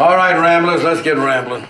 All right, ramblers, let's get rambling.